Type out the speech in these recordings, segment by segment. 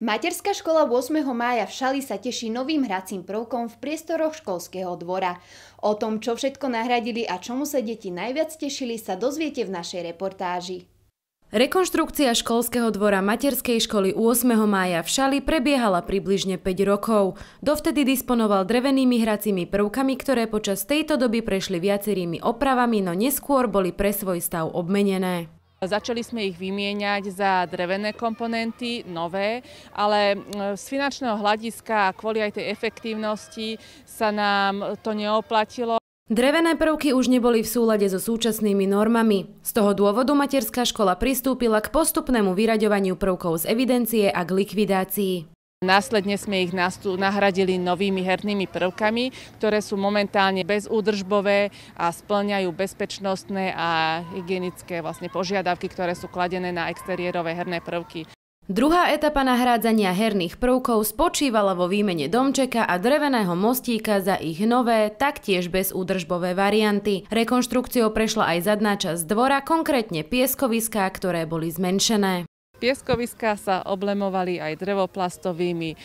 Materská škola 8. mája v Šali sa teší novým hracím prvkom v priestoroch školského dvora. O tom, čo všetko nahradili a čomu sa deti najviac tešili, sa dozviete v našej reportáži. Rekonštrukcia školského dvora materskej školy 8. mája v Šali prebiehala približne 5 rokov. Dovtedy disponoval drevenými hracími prvkami, ktoré počas tejto doby prešli viacerými opravami, no neskôr boli pre svoj stav obmenené. Začali sme ich vymieňať za drevené komponenty, nové, ale z finančného hľadiska a kvôli aj tej efektívnosti sa nám to neoplatilo. Drevené prvky už neboli v súlade so súčasnými normami. Z toho dôvodu materská škola pristúpila k postupnému vyraďovaniu prvkov z evidencie a k likvidácii. Následne sme ich nahradili novými hernými prvkami, ktoré sú momentálne bezúdržbové a splňajú bezpečnostné a hygienické vlastne požiadavky, ktoré sú kladené na exteriérové herné prvky. Druhá etapa nahrádzania herných prvkov spočívala vo výmene domčeka a dreveného mostíka za ich nové, taktiež bezúdržbové varianty. Rekonštrukciou prešla aj zadná časť dvora, konkrétne pieskoviská, ktoré boli zmenšené. Pieskoviská sa oblemovali aj drevoplastovými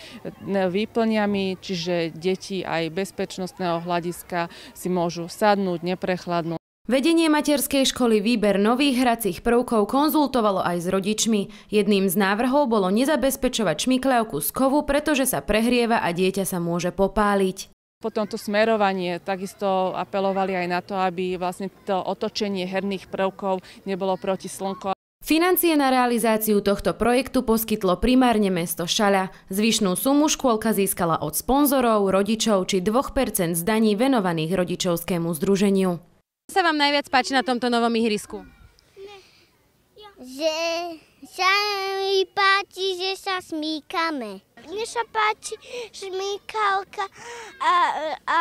výplňami, čiže deti aj bezpečnostného hľadiska si môžu sadnúť, neprechladnúť. Vedenie materskej školy výber nových hracích prvkov konzultovalo aj s rodičmi. Jedným z návrhov bolo nezabezpečovať šmikľavku z kovu, pretože sa prehrieva a dieťa sa môže popáliť. Potom to smerovanie takisto apelovali aj na to, aby vlastne to otočenie herných prvkov nebolo proti slnku. Financie na realizáciu tohto projektu poskytlo primárne mesto Šaľa. Zvyšnú sumu škôlka získala od sponzorov, rodičov či 2% zdaní venovaných rodičovskému združeniu. Čo sa vám najviac páči na tomto novom ihrisku? Že sa mi páči, že sa smíkame. Mne sa páči šmíkalka a, a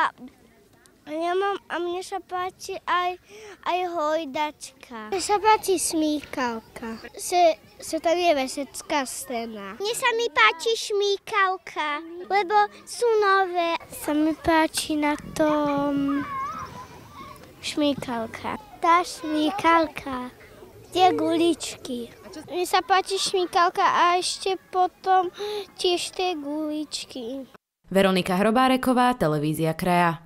ja mám, a mne sa páči aj, aj hojdačka. Mne sa páči smíkalka. Se, se to je vesecká scéna. Mne sa mi páči šmíkalka, lebo sú nové. Sa mi páči na tom šmíkalka. Tá šmíkalka. Tie guličky. Mne sa páči šmíkalka a ešte potom tiež tie guličky. Veronika Hrobáreková, Televízia Kraja.